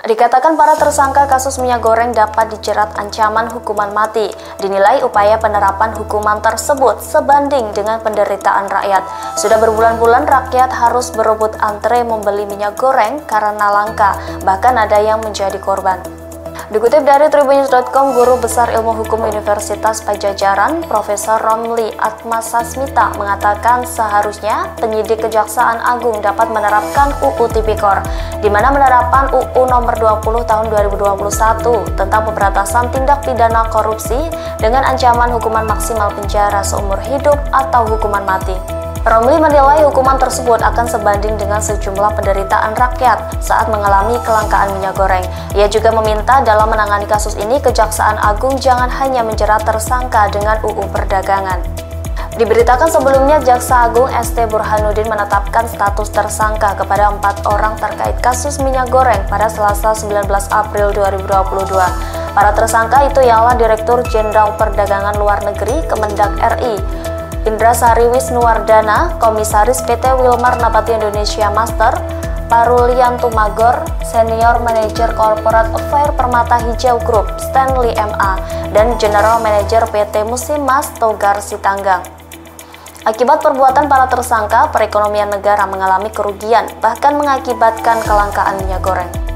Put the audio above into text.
Dikatakan para tersangka kasus minyak goreng dapat dijerat ancaman hukuman mati. Dinilai upaya penerapan hukuman tersebut sebanding dengan penderitaan rakyat. Sudah berbulan-bulan rakyat harus berebut antre membeli minyak goreng karena langka, bahkan ada yang menjadi korban. Dikutip dari Tribunnews.com, Guru Besar Ilmu Hukum Universitas Pajajaran, Profesor Romli Atmasasmita mengatakan seharusnya penyidik Kejaksaan Agung dapat menerapkan UU Tipikor, di mana penerapan UU Nomor 20 Tahun 2021 tentang pemberantasan tindak pidana korupsi dengan ancaman hukuman maksimal penjara seumur hidup atau hukuman mati. Romli menilai hukuman tersebut akan sebanding dengan sejumlah penderitaan rakyat saat mengalami kelangkaan minyak goreng. Ia juga meminta dalam menangani kasus ini Kejaksaan Agung jangan hanya menjerat tersangka dengan UU Perdagangan. Diberitakan sebelumnya Jaksa Agung ST Burhanuddin menetapkan status tersangka kepada empat orang terkait kasus minyak goreng pada Selasa 19 April 2022. Para tersangka itu ialah Direktur Jenderal Perdagangan Luar Negeri Kemendak RI, Indra Sari Wisnuwardana, Komisaris PT Wilmar Napati Indonesia Master, Parulian Tumagor, Senior Manager Corporate Affair Permata Hijau Group, Stanley MA, dan General Manager PT Musimas Togar Sitanggang. Akibat perbuatan para tersangka, perekonomian negara mengalami kerugian, bahkan mengakibatkan kelangkaan minyak goreng.